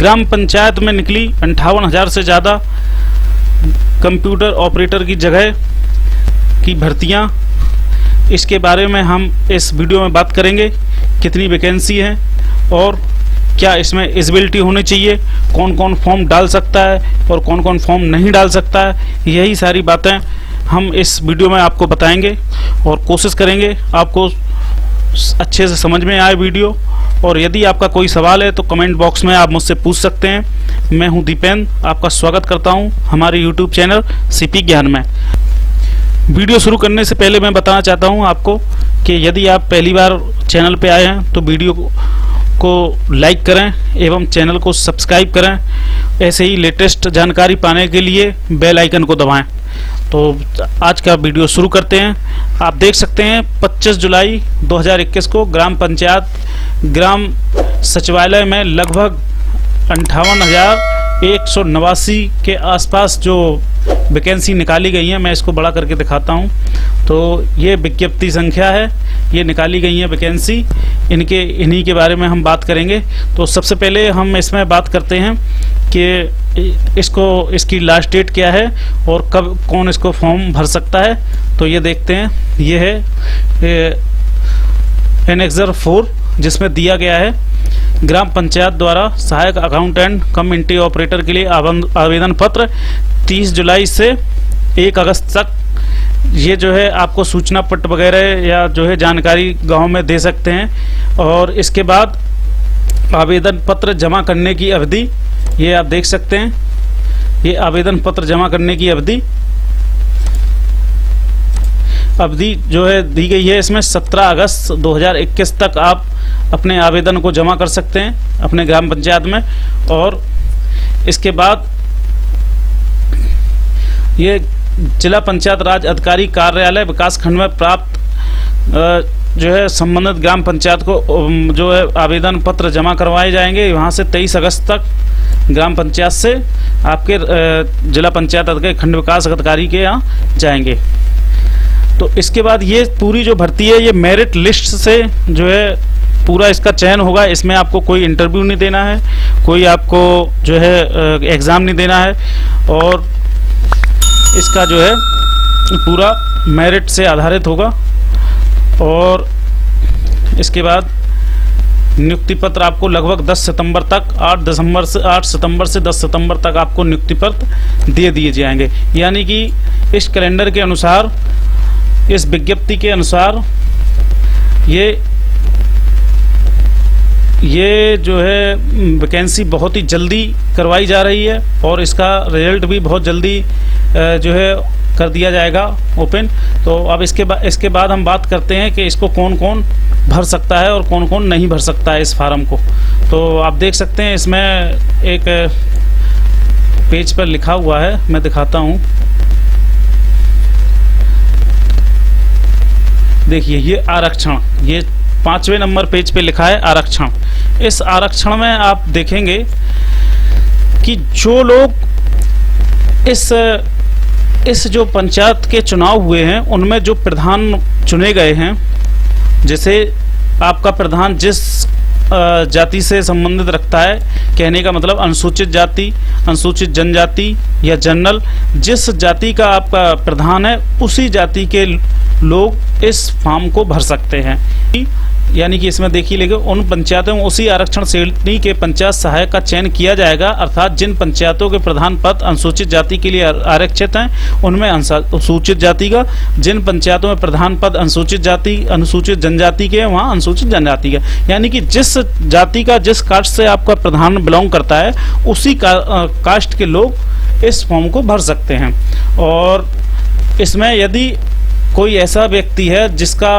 ग्राम पंचायत में निकली, अंठावन हज़ार से ज़्यादा कंप्यूटर ऑपरेटर की जगह की भर्तियाँ। इसके बारे में हम इस वीडियो में बात करेंगे, कितनी वैकेंसी है और क्या इसमें एलिजिबिलिटी होनी चाहिए कौन कौन फॉर्म डाल सकता है और कौन कौन फॉर्म नहीं डाल सकता है, यही सारी बातें हम इस वीडियो में आपको बताएँगे और कोशिश करेंगे आपको अच्छे से समझ में आए वीडियो। और यदि आपका कोई सवाल है तो कमेंट बॉक्स में आप मुझसे पूछ सकते हैं। मैं हूँ दीपेन आपका स्वागत करता हूँ हमारे यूट्यूब चैनल सीपी ज्ञान में। वीडियो शुरू करने से पहले मैं बताना चाहता हूँ आपको कि यदि आप पहली बार चैनल पर आए हैं तो वीडियो को लाइक करें एवं चैनल को सब्सक्राइब करें। ऐसे ही लेटेस्ट जानकारी पाने के लिए बेल आइकन को दबाएँ। तो आज का वीडियो शुरू करते हैं। आप देख सकते हैं 25 जुलाई 2021 को ग्राम पंचायत, ग्राम सचिवालय में लगभग अंठावन हज़ार एक सौ नवासी के आसपास जो वैकेंसी निकाली गई है, मैं इसको बड़ा करके दिखाता हूँ। तो ये विज्ञप्ति संख्या है, ये निकाली गई है वैकेंसी। इनके, इन्हीं के बारे में हम बात करेंगे। तो सबसे पहले हम इसमें बात करते हैं कि इसको, इसकी लास्ट डेट क्या है और कब, कौन इसको फॉर्म भर सकता है? तो ये देखते हैं। ये है एनेक्सर फोर जिसमें दिया गया है। ग्राम पंचायत द्वारा सहायक अकाउंटेंट कम ऑपरेटर के लिए आवेदन पत्र 30 जुलाई से 1 अगस्त तक। ये जो है, आपको सूचना पट वगैरह या जो है, जानकारी गाँव में दे सकते हैं। और इसके बाद आवेदन पत्र जमा करने की अवधि ये आप देख सकते हैं। ये आवेदन पत्र जमा करने की अवधि। अवधि जो है, दी गई है इसमें 17 अगस्त 2021 तक आप अपने आवेदन को जमा कर सकते हैं अपने ग्राम पंचायत में। और इसके बाद ये जिला पंचायत राज अधिकारी कार्यालय विकास खंड में प्राप्त जो है संबंधित ग्राम पंचायत को जो है आवेदन पत्र जमा करवाए जाएँगे वहाँ से 23 अगस्त तक ग्राम पंचायत से आपके जिला पंचायत अधिकारी, खंड विकास अधिकारी के यहाँ जाएँगे। तो इसके बाद ये पूरी जो भर्ती है, ये मेरिट लिस्ट से जो है पूरा इसका चयन होगा। इसमें आपको कोई इंटरव्यू नहीं देना है, कोई आपको जो है एग्ज़ाम नहीं देना है और इसका जो है पूरा मेरिट से आधारित होगा। और इसके बाद नियुक्ति पत्र आपको लगभग 10 सितंबर तक 8 दिसंबर से 8 सितंबर से 10 सितंबर तक आपको नियुक्ति पत्र दे दिए जाएँगे। यानी कि इस कैलेंडर के अनुसार, इस विज्ञप्ति के अनुसार ये ये जो है वैकेंसी बहुत ही जल्दी करवाई जा रही है और इसका रिज़ल्ट भी बहुत जल्दी जो है, कर दिया जाएगा ओपन तो अब इसके बाद इसके बाद हम बात करते हैं कि इसको कौन कौन भर सकता है और कौन कौन नहीं भर सकता है इस फार्म को. तो आप देख सकते हैं इसमें एक पेज पर लिखा हुआ है, मैं दिखाता हूँ. देखिए, ये आरक्षण, ये पाँचवें नंबर पेज पे लिखा है आरक्षण। इस आरक्षण में आप देखेंगे कि जो लोग इस इस जो पंचायत के चुनाव हुए हैं, उनमें जो प्रधान चुने गए हैं, जैसे आपका प्रधान जिस जाति से संबंधित रखता है, कहने का मतलब अनुसूचित जाति, अनुसूचित जनजाति या जनरल, जिस जाति का आपका प्रधान है, उसी जाति के लोग इस फॉर्म को भर सकते हैं। यानी कि इसमें देखिए लेकिन उन पंचायतों में उसी आरक्षण श्रेणी के पंचायत सहायक का चयन किया जाएगा। अर्थात जिन पंचायतों के प्रधान पद अनुसूचित जाति के लिए आरक्षित हैं उनमें अनुसूचित जाति का जिन पंचायतों में प्रधान पद अनुसूचित जाति अनुसूचित जनजाति के वहाँ अनुसूचित जनजाति का। यानी कि जिस जाति का जिस कास्ट से आपका प्रधान बिलोंग करता है उसी का, कास्ट के लोग इस फॉर्म को भर सकते हैं। और इसमें यदि कोई ऐसा व्यक्ति है जिसका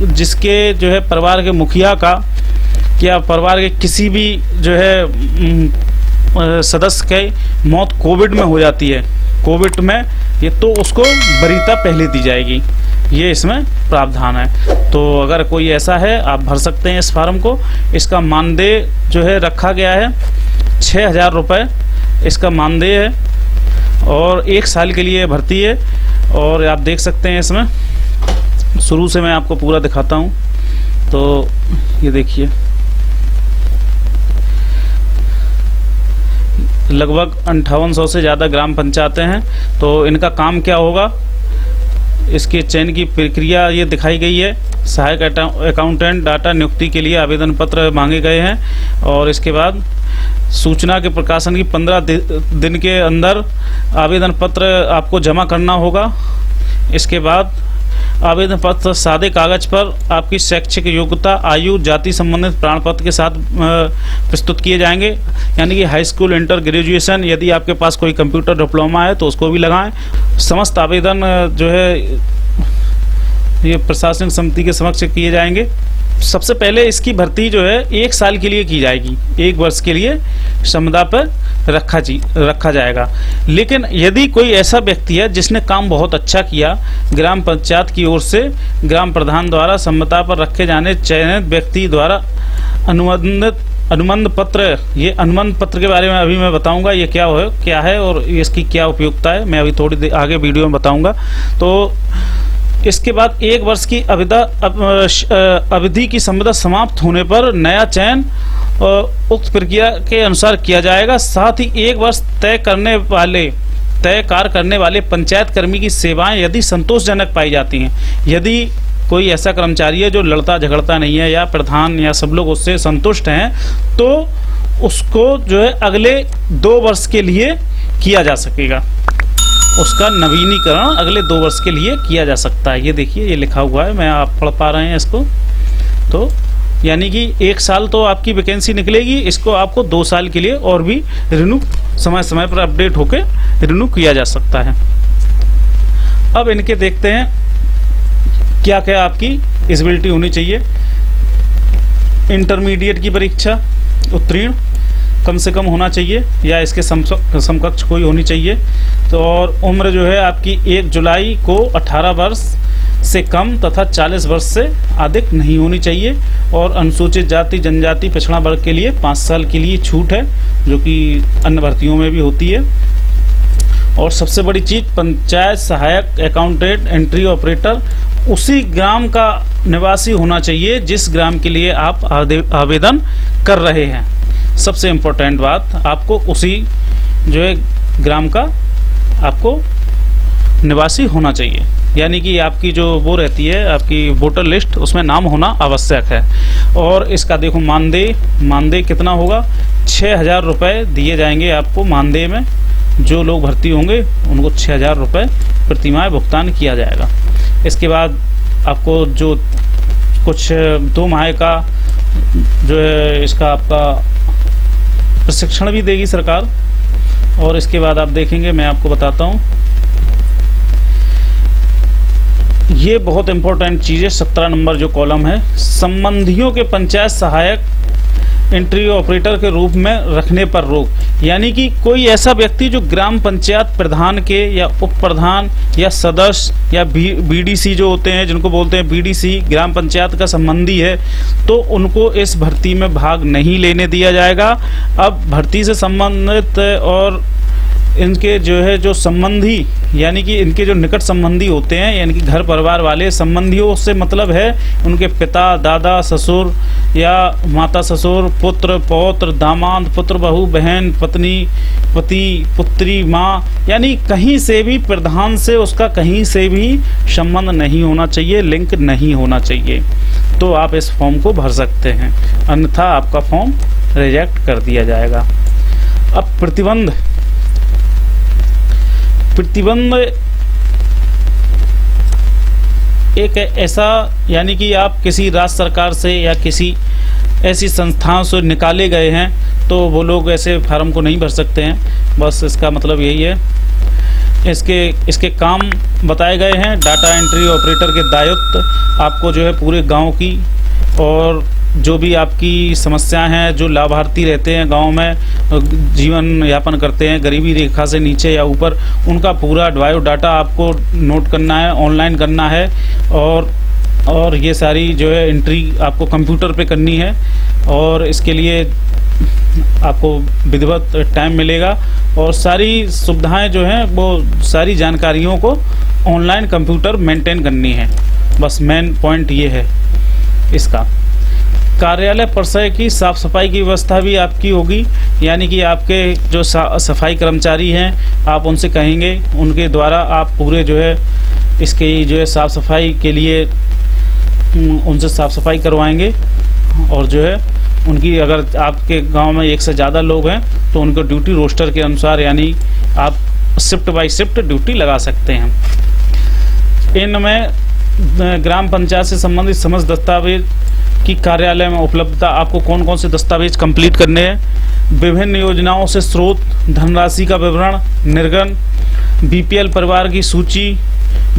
जिसके जो है परिवार के मुखिया का या परिवार के किसी भी जो है सदस्य के मौत कोविड में हो जाती है। कोविड में ये तो उसको बरीता पहले दी जाएगी। ये इसमें प्रावधान है। तो अगर कोई ऐसा है, आप भर सकते हैं इस फार्म को। इसका मानदेय जो है रखा गया है छः हज़ार रुपये इसका मानदेय है और एक साल के लिए भर्ती है और आप देख सकते हैं इसमें। शुरू से मैं आपको पूरा दिखाता हूँ। तो ये देखिए। लगभग अंठावन सौ से ज़्यादा ग्राम पंचायतें हैं। तो इनका काम क्या होगा? इसके चयन की प्रक्रिया ये दिखाई गई है। सहायक अकाउंटेंट डाटा नियुक्ति के लिए आवेदन पत्र मांगे गए हैं। और इसके बाद सूचना के प्रकाशन की पंद्रह दिन के अंदर आवेदन पत्र आपको जमा करना होगा। इसके बाद आवेदन पत्र, सादे कागज़ पर आपकी शैक्षिक योग्यता, आयु, जाति संबंधित प्रमाण पत्र के साथ प्रस्तुत किए जाएँगे। यानी कि हाई स्कूल इंटर ग्रेजुएशन यदि आपके पास कोई कंप्यूटर डिप्लोमा है तो उसको भी लगाएँ। समस्त आवेदन जो है, ये प्रशासनिक समिति के समक्ष किए जाएँगे। सबसे पहले इसकी भर्ती जो है, एक साल के लिए की जाएगी। एक वर्ष के लिए क्षमता पर रखा जी, रखा जाएगा। लेकिन यदि कोई ऐसा व्यक्ति है जिसने काम बहुत अच्छा किया, ग्राम पंचायत की ओर से ग्राम प्रधान द्वारा सम्मता पर रखे जाने, चयनित व्यक्ति द्वारा अनुबंधित अनुबंध पत्र, ये अनुबंध पत्र के बारे में अभी मैं बताऊँगा, ये क्या है क्या है और इसकी क्या उपयोगिता है, मैं अभी थोड़ी देर आगे वीडियो में बताऊँगा। तो इसके बाद एक वर्ष की अविधा अवधि की संविदा समाप्त होने पर नया चयन उक्त प्रक्रिया के अनुसार किया जाएगा। साथ ही एक वर्ष तय करने वाले, तय कार्य करने वाले पंचायत कर्मी की सेवाएँ यदि संतोषजनक पाई जाती हैं, यदि कोई ऐसा कर्मचारी है जो लड़ता झगड़ता नहीं है या प्रधान या सब लोग उससे संतुष्ट हैं तो उसको जो है अगले दो वर्ष के लिए किया जा सकेगा। उसका नवीनीकरण अगले दो वर्ष के लिए किया जा सकता है। ये देखिए, ये लिखा हुआ है, मैं आप पढ़ पा रहे हैं इसको। तो यानी कि एक साल तो आपकी वैकेंसी निकलेगी, इसको आपको दो साल के लिए और भी रिन्यू समय समय पर अपडेट होकर रिन्यू किया जा सकता है। अब इनके देखते हैं क्या क्या आपकी एलिजिबिलिटी होनी चाहिए। इंटरमीडिएट की परीक्षा, उत्तीर्ण कम से कम होना चाहिए या इसके समकक्ष कोई होनी चाहिए। तो और उम्र जो है आपकी एक जुलाई को 18 वर्ष से कम तथा 40 वर्ष से अधिक नहीं होनी चाहिए। और अनुसूचित जाति, जनजाति पिछड़ा वर्ग के लिए पाँच साल के लिए छूट है, जो कि अन्य भर्तियों में भी होती है। और सबसे बड़ी चीज़, पंचायत सहायक अकाउंटेंट एंट्री ऑपरेटर, उसी ग्राम का निवासी होना चाहिए, जिस ग्राम के लिए आप आवेदन कर रहे हैं। सबसे इम्पोर्टेंट बात, आपको उसी जो है ग्राम का आपको निवासी होना चाहिए। यानी कि आपकी जो वो रहती है, आपकी वोटर लिस्ट उसमें नाम होना आवश्यक है। और इसका देखो मानदेय मानदेय कितना होगा? छः हज़ार रुपये दिए जाएँगे आपको मानदेय में। जो लोग भर्ती होंगे, उनको छः हज़ार रुपये प्रतिमाह भुगतान किया जाएगा। इसके बाद आपको जो कुछ दो माह का जो है, इसका आपका प्रशिक्षण भी देगी सरकार। और इसके बाद आप देखेंगे, मैं आपको बताता हूँ। ये बहुत इंपॉर्टेंट चीज़ है, सत्रह नंबर जो कॉलम है। संबंधियों के पंचायत सहायक एंट्री ऑपरेटर के रूप में रखने पर रोक। यानी कि कोई ऐसा व्यक्ति जो ग्राम पंचायत प्रधान के या उप प्रधान या सदस्य या बीडीसी जो होते हैं, जिनको बोलते हैं बीडीसी ग्राम पंचायत का संबंधी है तो उनको इस भर्ती में भाग नहीं लेने दिया जाएगा। अब भर्ती से संबंधित और इनके जो है, जो संबंधी, यानी कि इनके जो निकट संबंधी होते हैं, यानी कि घर परिवार वाले, संबंधियों से मतलब है, उनके पिता, दादा, ससुर, या माता, ससुर, पुत्र, पौत्र, दामाद, पुत्र, बहू, बहन, पत्नी, पति, पुत्री, माँ, यानी कहीं से भी प्रधान से उसका कहीं से भी संबंध नहीं होना चाहिए, लिंक नहीं होना चाहिए। तो आप इस फॉर्म को भर सकते हैं। अन्यथा आपका फॉर्म रिजेक्ट कर दिया जाएगा। अब प्रतिबंध। प्रतिबंध एक ऐसा, यानी कि आप किसी राज्य सरकार से या किसी ऐसी संस्थाओं से निकाले गए हैं तो वो लोग ऐसे फार्म को नहीं भर सकते हैं। बस इसका मतलब यही है। इसके इसके काम बताए गए हैं। डाटा एंट्री ऑपरेटर के दायित्व आपको जो है पूरे गाँव की और जो भी आपकी समस्याएँ हैं, जो लाभार्थी रहते हैं गाँव में, जीवन यापन करते हैं, गरीबी रेखा से नीचे या ऊपर, उनका पूरा बायो डाटा आपको नोट करना है, ऑनलाइन करना है और और ये सारी जो है एंट्री आपको कंप्यूटर पे करनी है और इसके लिए आपको विधिवत टाइम मिलेगा और सारी सुविधाएँ जो हैं, वो सारी जानकारियों को ऑनलाइन कंप्यूटर मेंटेन करनी है। बस मेन पॉइंट ये है इसका। कार्यालय परिसर की साफ़ सफ़ाई की व्यवस्था भी आपकी होगी, यानी कि आपके जो सफ़ाई कर्मचारी हैं, आप उनसे कहेंगे, उनके द्वारा आप पूरे जो है, इसके जो है साफ़ सफ़ाई के लिए उनसे साफ़ सफ़ाई करवाएँगे। और जो है, उनकी अगर आपके गाँव में एक से ज़्यादा लोग हैं तो उनको ड्यूटी रोस्टर के अनुसार, यानी आप शिफ्ट बाई शिफ्ट ड्यूटी लगा सकते हैं। इनमें ग्राम पंचायत से संबंधित समस्त दस्तावेज़ की कार्यालय में उपलब्धता आपको कौन कौन से दस्तावेज़ कंप्लीट करने हैं? विभिन्न योजनाओं से स्रोत, धनराशि का विवरण निर्गन बीपीएल परिवार की सूची,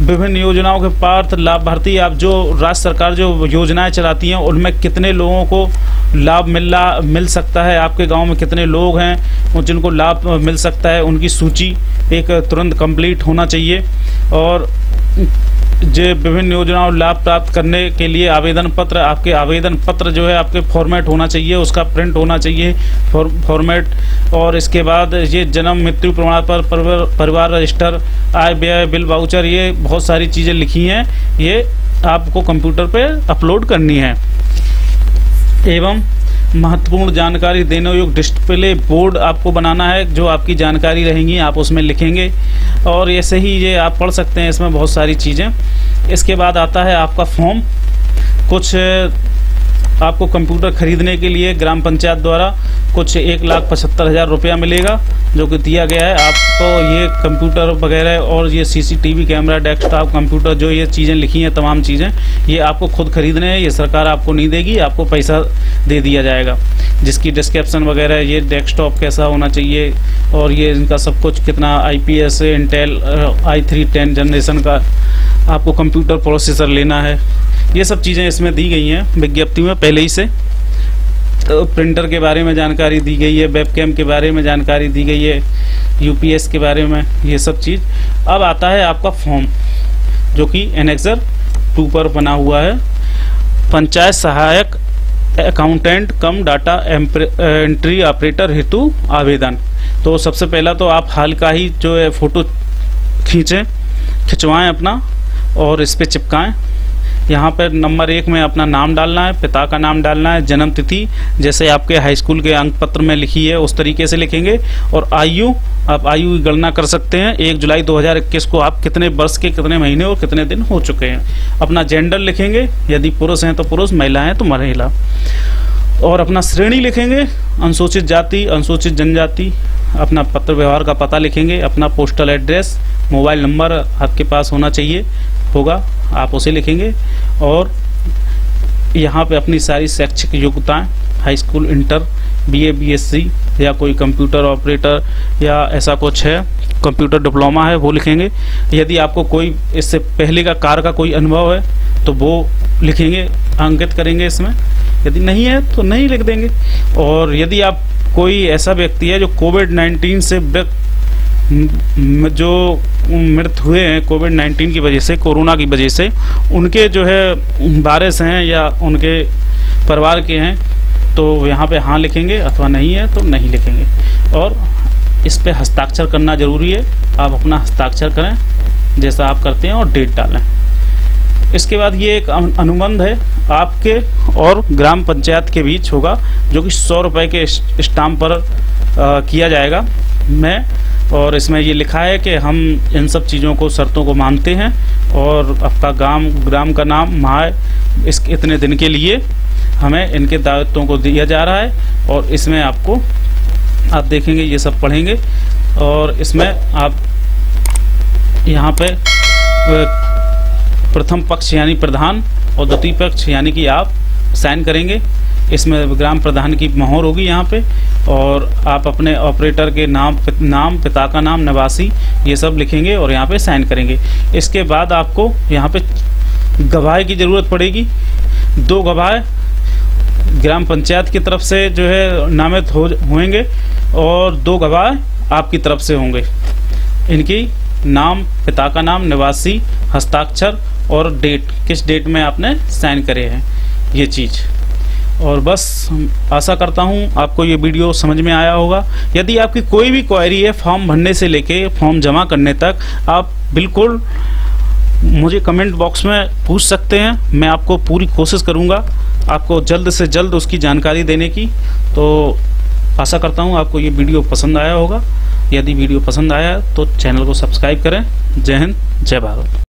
विभिन्न योजनाओं के पात्र लाभार्थी, आप जो राज्य सरकार जो योजनाएँ चलाती हैं, उनमें कितने लोगों को लाभ मिल मिल सकता है? आपके गाँव में कितने लोग हैं जिनको लाभ मिल सकता है, उनकी सूची एक तुरंत कंप्लीट होना चाहिए। और जो विभिन्न योजनाओं लाभ प्राप्त करने के लिए आवेदन पत्र, आपके आवेदन पत्र जो है आपके फॉर्मेट होना चाहिए, उसका प्रिंट होना चाहिए फॉर्मेट और इसके बाद ये जन्म, मृत्यु प्रमाण पत्र परिवार रजिस्टर, आय व्यय, बिल वाउचर ये बहुत सारी चीज़ें लिखी हैं। ये आपको कंप्यूटर पे अपलोड करनी है। एवं महत्वपूर्ण जानकारी देने योग डिस्प्ले बोर्ड आपको बनाना है, जो आपकी जानकारी रहेंगी, आप उसमें लिखेंगे। और ऐसे ही ये आप पढ़ सकते हैं, इसमें बहुत सारी चीज़ें। इसके बाद आता है आपका फॉर्म कुछ आपको कंप्यूटर खरीदने के लिए ग्राम पंचायत द्वारा कुछ एक लाख पचहत्तर हज़ार रुपया मिलेगा, जो कि दिया गया है। आपको ये कंप्यूटर वगैरह और ये सीसीटीवी कैमरा, डेस्कटॉप, कंप्यूटर, जो ये चीज़ें लिखी हैं, तमाम चीज़ें, ये आपको खुद खरीदने हैं। ये सरकार आपको नहीं देगी, आपको पैसा दे दिया जाएगा। जिसकी डिस्क्रिप्शन वगैरह, ये डेस्कटॉप कैसा होना चाहिए और ये इनका सब कुछ कितना I P S Intel I three ten generation का आपको कंप्यूटर प्रोसेसर लेना है। ये सब चीज़ें इसमें दी गई हैं विज्ञप्ति में पहले ही से। तो प्रिंटर के बारे में जानकारी दी गई है वेबकैम के बारे में जानकारी दी गई है यूपीएस के बारे में ये सब चीज़। अब आता है आपका फॉर्म जो कि एनेक्सर टू पर बना हुआ है। पंचायत सहायक accountant cum data entry operator हेतु आवेदन। तो सबसे पहला तो आप हाल का ही जो है फ़ोटो खींचें, खिंचवाएँ अपना। और इस पर चिपकाएँ। यहाँ पर नंबर एक में अपना नाम डालना है, पिता का नाम डालना है, जन्म तिथि, जैसे आपके हाई स्कूल के अंक पत्र में लिखी है, उस तरीके से लिखेंगे। और आयु, आप आयु की गणना कर सकते हैं। एक जुलाई 2021 को आप कितने वर्ष के, कितने महीने और कितने दिन हो चुके हैं। अपना जेंडर लिखेंगे। यदि पुरुष हैं तो पुरुष, महिला हैं तो महिला। और अपना श्रेणी लिखेंगे। अनुसूचित जाति, अनुसूचित जनजाति अपना पत्र व्यवहार का पता लिखेंगे, अपना पोस्टल एड्रेस मोबाइल नंबर आपके पास होना चाहिए, होगा, आप उसे लिखेंगे। और यहाँ पे अपनी सारी शैक्षिक योग्यताएँ high school inter BA BSc या कोई कंप्यूटर ऑपरेटर या ऐसा कुछ है कंप्यूटर डिप्लोमा है, वो लिखेंगे। यदि आपको कोई इससे पहले का कार का कोई अनुभव है तो वो लिखेंगे, अंकित करेंगे इसमें। यदि नहीं है तो नहीं लिख देंगे। और यदि आप कोई ऐसा व्यक्ति है जो कोविड 19 से जो मृत हुए हैं कोविड 19 की वजह से, कोरोना की वजह से, उनके जो है बारिश हैं या उनके परिवार के हैं तो यहाँ पे हाँ लिखेंगे, अथवा नहीं है तो नहीं लिखेंगे। और इस पे हस्ताक्षर करना ज़रूरी है। आप अपना हस्ताक्षर करें, जैसा आप करते हैं, और डेट डालें। इसके बाद ये एक अनुबंध है आपके और ग्राम पंचायत के बीच होगा जो कि सौ रुपये के स्टाम्प पर आ, किया जाएगा। मैं और इसमें ये लिखा है कि हम इन सब चीज़ों को शर्तों को मानते हैं और आपका गाँव ग्राम का नाम माए इस इतने दिन के लिए हमें इनके दायित्वों को दिया जा रहा है और इसमें आपको आप देखेंगे ये सब पढ़ेंगे और इसमें आप यहाँ पे प्रथम पक्ष यानी प्रधान और द्वितीय पक्ष यानी कि आप साइन करेंगे। इसमें ग्राम प्रधान की मोहर होगी यहाँ पे और आप अपने ऑपरेटर के नाम नाम, पिता का नाम, निवासी, ये सब लिखेंगे और यहाँ पे साइन करेंगे। इसके बाद आपको यहाँ पे गवाह की ज़रूरत पड़ेगी। दो गवाह ग्राम पंचायत की तरफ़ से जो है नामित हो, होंगे और दो गवाह आपकी तरफ़ से होंगे। इनकी नाम, पिता का नाम, निवासी, हस्ताक्षर और डेट किस डेट में आपने साइन करे हैं, ये चीज़। और बस आशा करता हूँ आपको ये वीडियो समझ में आया होगा। यदि आपकी कोई भी क्वायरी है फॉर्म भरने से लेके फॉर्म जमा करने तक, आप बिल्कुल मुझे कमेंट बॉक्स में पूछ सकते हैं। मैं आपको पूरी कोशिश करूँगा आपको जल्द से जल्द उसकी जानकारी देने की। तो आशा करता हूँ आपको ये वीडियो पसंद आया होगा। यदि वीडियो पसंद आया तो चैनल को सब्सक्राइब करें। जय हिंद, जय भारत।